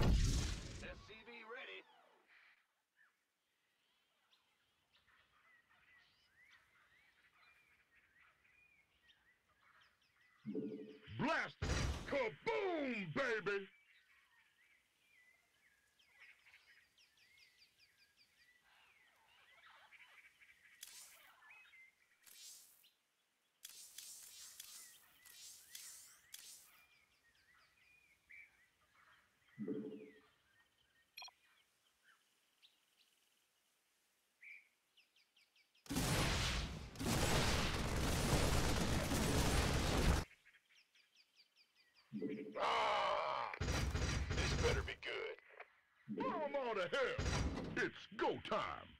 SCV ready. Blast! Kaboom, baby! Hell! It's go time!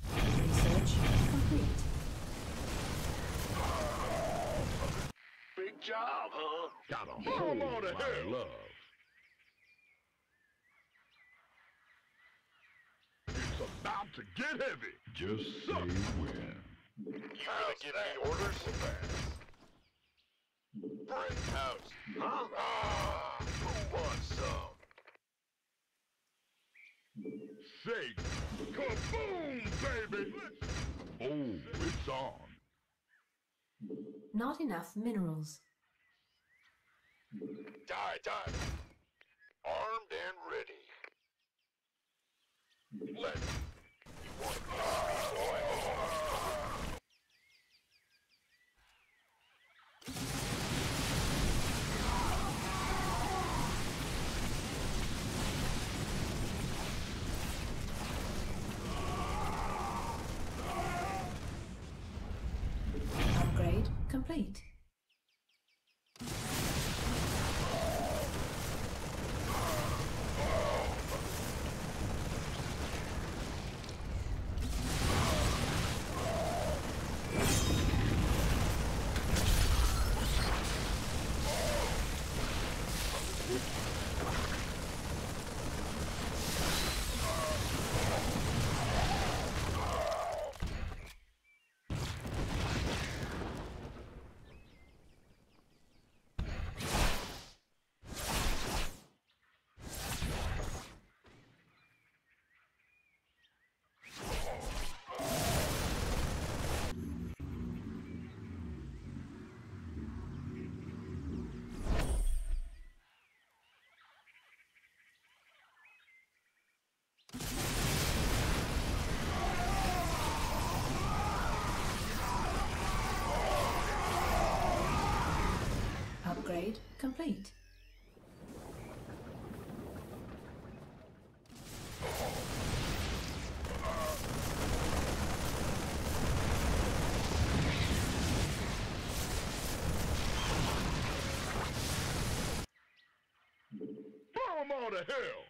Research complete. Big job, huh? Got a bomb all to hell! Love. It's about to get heavy! Just say when. You gonna give me orders? Brent House. Huh? Ah! Who wants some? Say, kaboom, baby! Oh, it's on. Not enough minerals. Die, die. Armed and ready. Let. You want piece of me, boy? Upgrade complete. Complete. Bomb all to hell!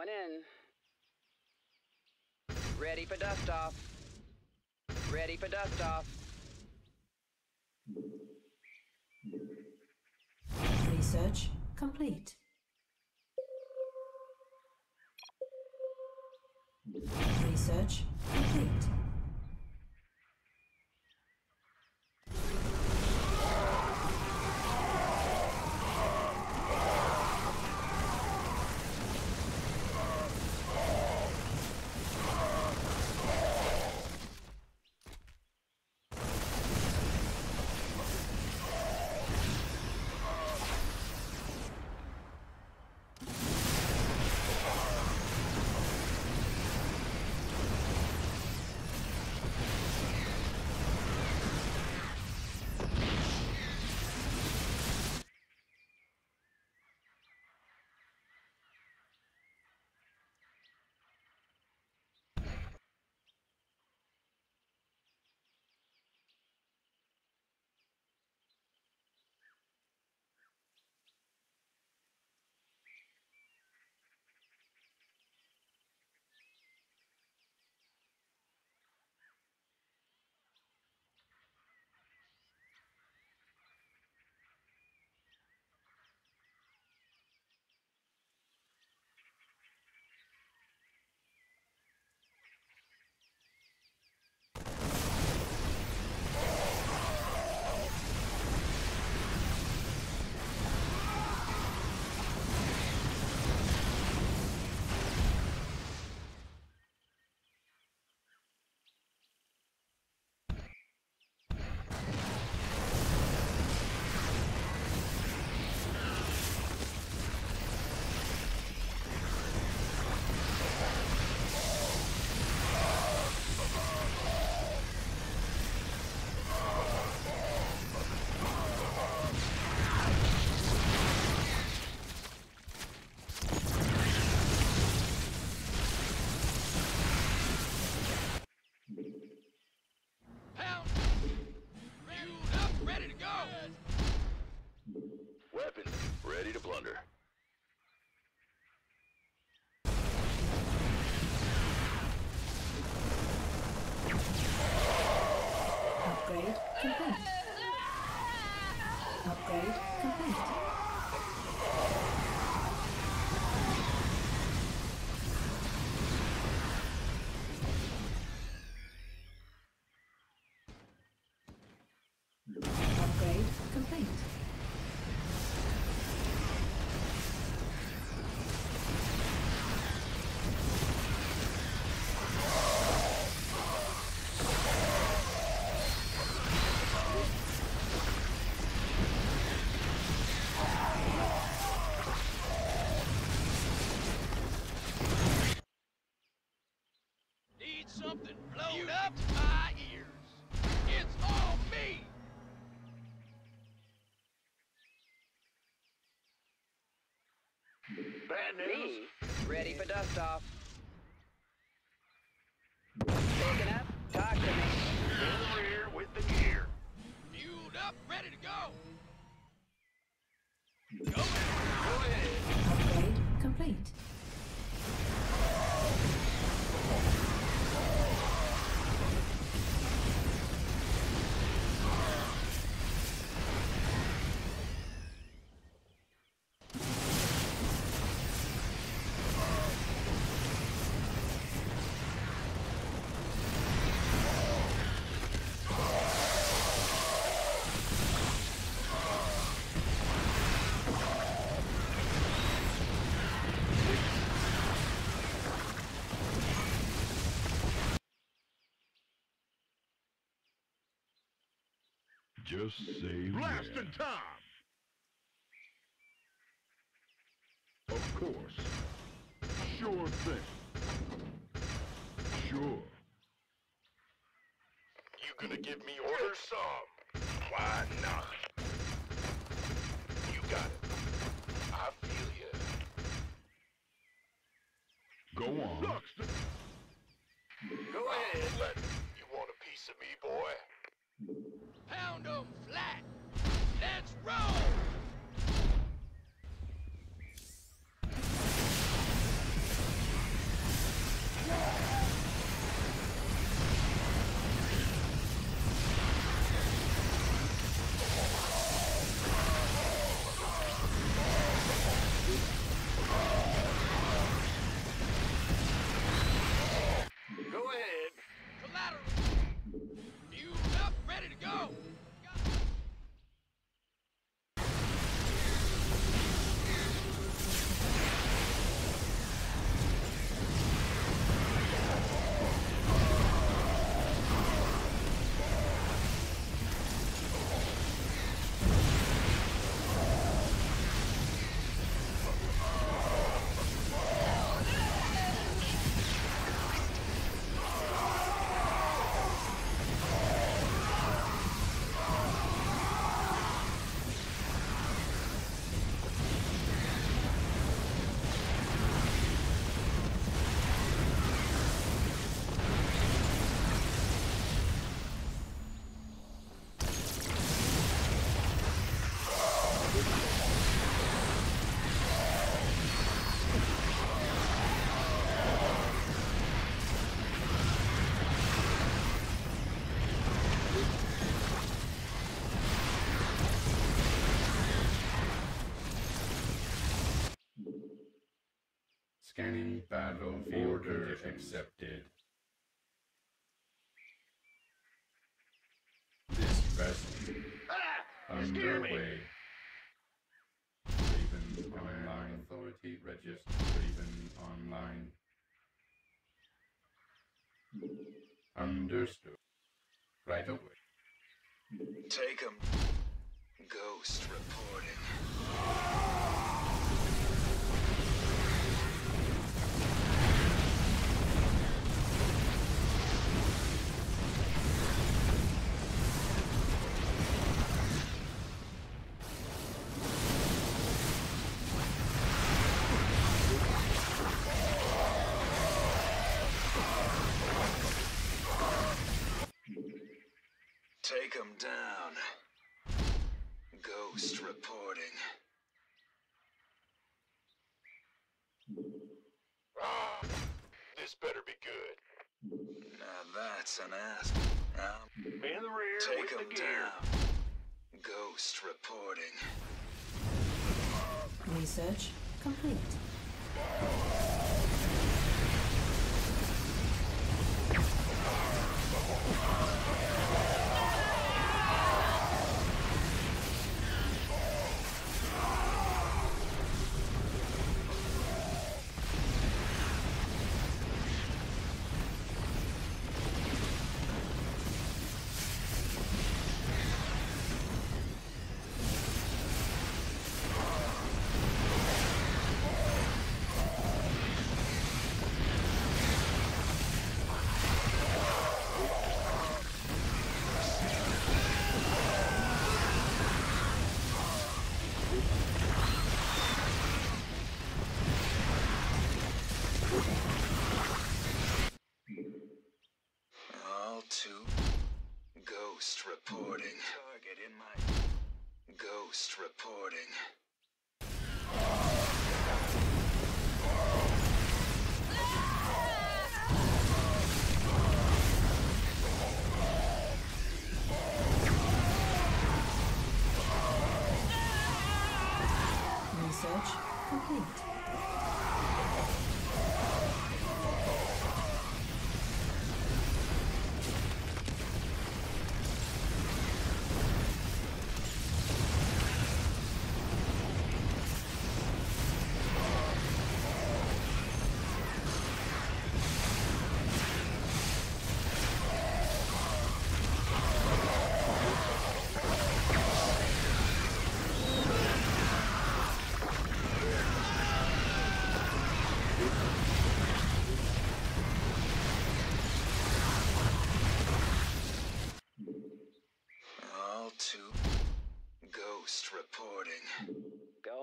Going in. Ready for dust off. Ready for dust off. Research complete. Something blown up my ears. It's all me. Bad Me. Ready for dust off. Taking up. Talk to me. In the rear with the gear. Fueled up, ready to go. Go ahead. Upgrade complete. Just say Blasting when. time. Of course. Sure thing. Sure. You gonna give me orders? Some. Why not? You got it. I feel you. Go on. Sucks to... Go ahead. Let you want a piece of me, boy? Pound 'em flat. Let's roll. Scanning battlefield Order accepted. This rescue Ah! You scared me! underway. Raven Online Authority register. Raven Online. Understood. Right away. Take him. Ghost reporting. Take him down. Ghost reporting. Ah, this better be good. Now that's an ass. Now, In the rear take with him the gear. down. Ghost reporting. Research complete. All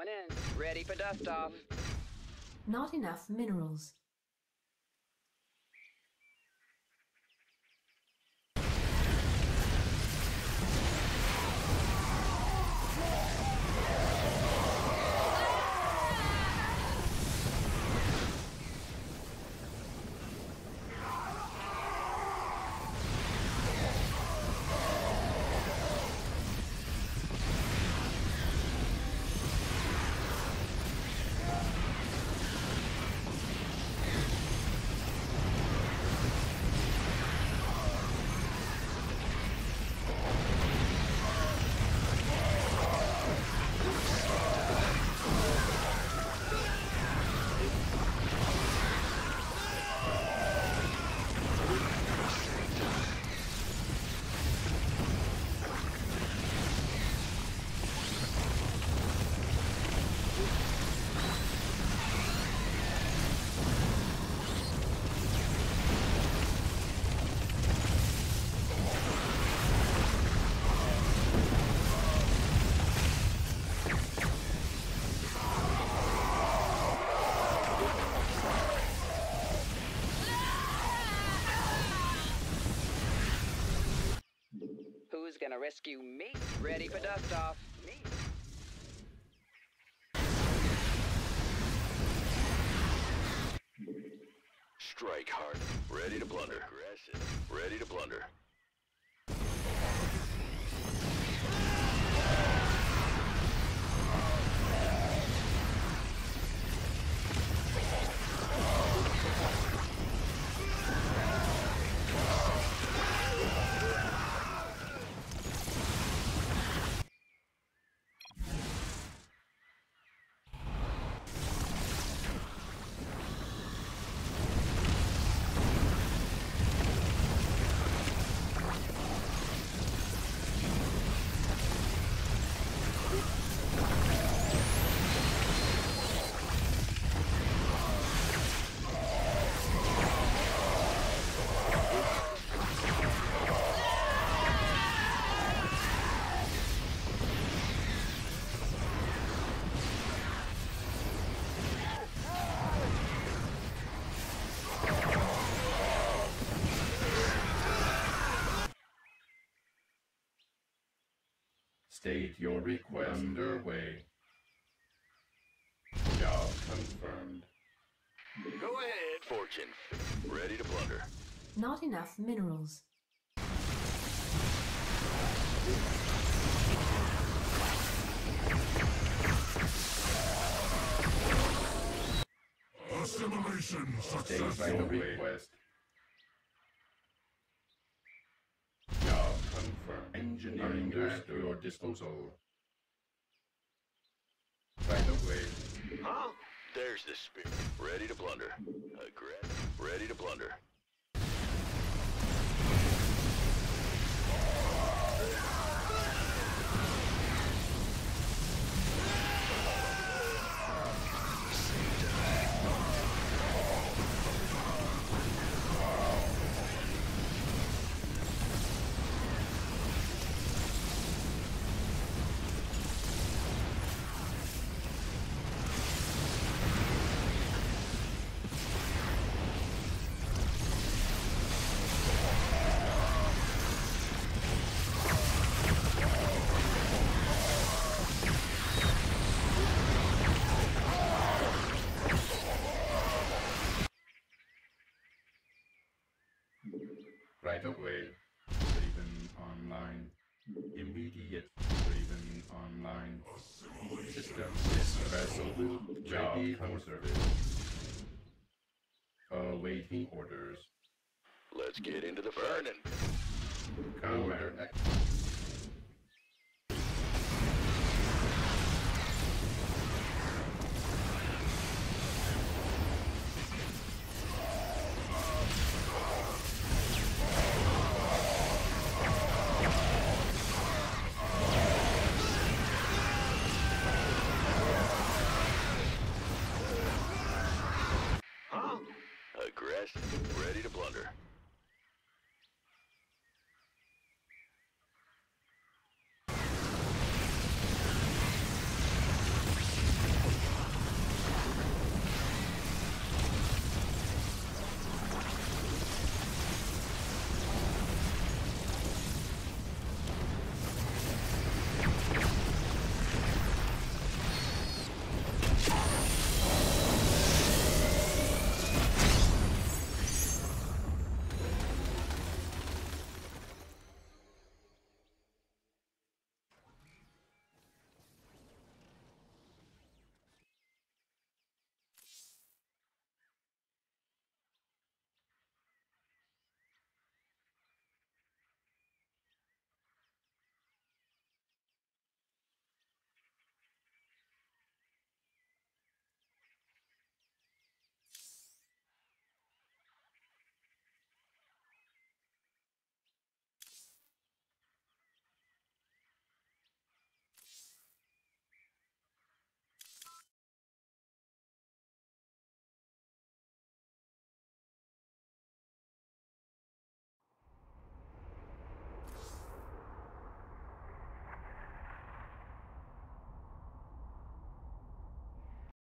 Going in. Ready for dust off. Not enough minerals. Rescue me? Ready for dust off. Me. Strike hard. Ready to plunder. Aggressive. Ready to plunder. State your request. Underway. Job confirmed. Go ahead, Fortune. Ready to plunder. Not enough minerals. Assimilation successful. State your successful. request. Job confirmed. Engineering at your disposal. Right away. Huh? There's the spirit. Ready to plunder. Aggressive. Ready to plunder. Right away. Raven online. Immediate. Raven online. System is resolute. Ready for service. Awaiting orders. Let's get into the burning. Counter